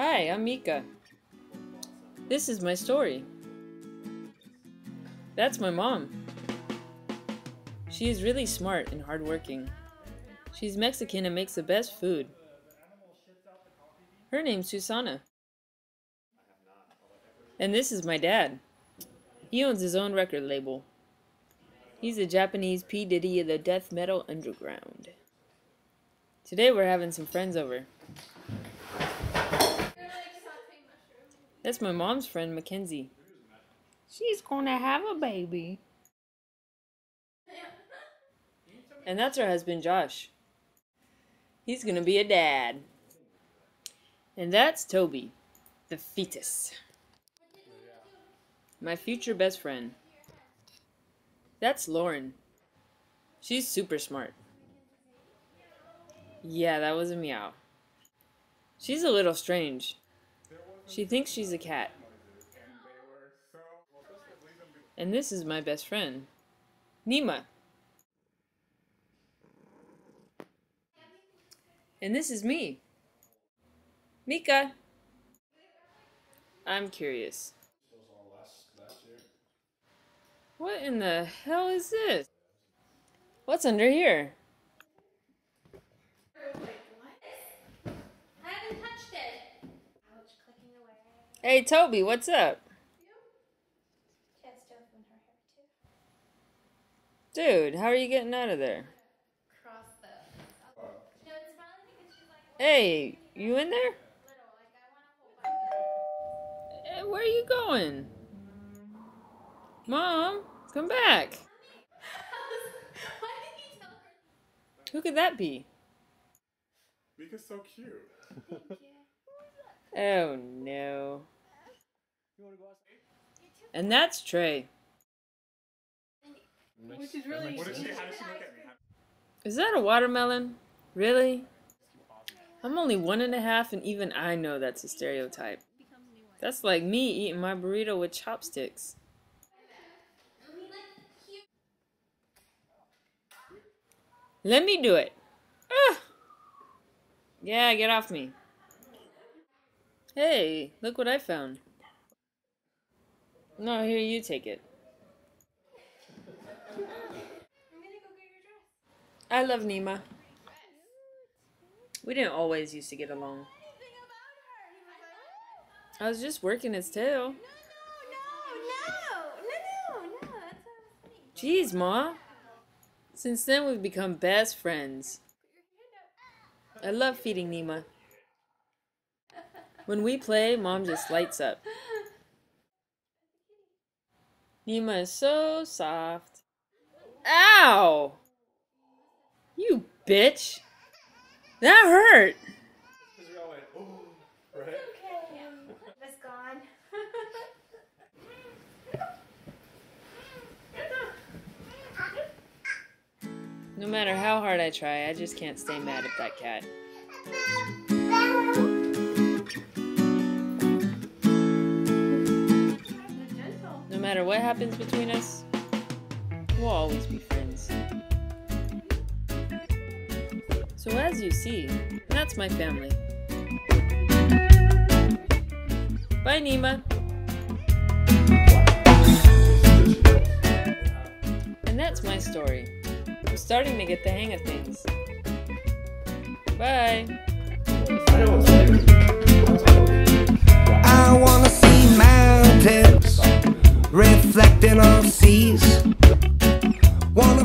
Hi, I'm Mika. This is my story. That's my mom. She is really smart and hardworking. She's Mexican and makes the best food. Her name's Susana. And this is my dad. He owns his own record label. He's a Japanese P. Diddy of the death metal underground. Today we're having some friends over. That's my mom's friend, McKenzie. She's gonna have a baby. And that's her husband, Josh. He's gonna be a dad. And that's Toby, the fetus. My future best friend. That's Lauren. She's super smart. Yeah, that was a meow. She's a little strange. She thinks she's a cat. And this is my best friend, Nema. And this is me, Mika. I'm curious. What in the hell is this? What's under here? Hey Toby, what's up? Dude, how are you getting out of there? Hey, you in there? Hey, where are you going? Mom, come back. Who could that be? Mika's so cute. Oh no. And that's Trey. Which is really What did she? How did she look at me? Is that a watermelon? Really? I'm only one and a half, and even I know that's a stereotype. That's like me eating my burrito with chopsticks. Let me do it. Ah! Yeah, get off me. Hey, look what I found. No, here, you take it. I love Nema. We didn't always used to get along. I was just working his tail. Jeez, Ma. Since then, we've become best friends. I love feeding Nema. When we play, Mom just lights up. Nema is so soft. Ow! You bitch! That hurt! No matter how hard I try, I just can't stay mad at that cat. Matter what happens between us, we'll always be friends. So, as you see, that's my family. Bye, Nema. And that's my story. I'm starting to get the hang of things. Bye. reflecting on seas. Wanna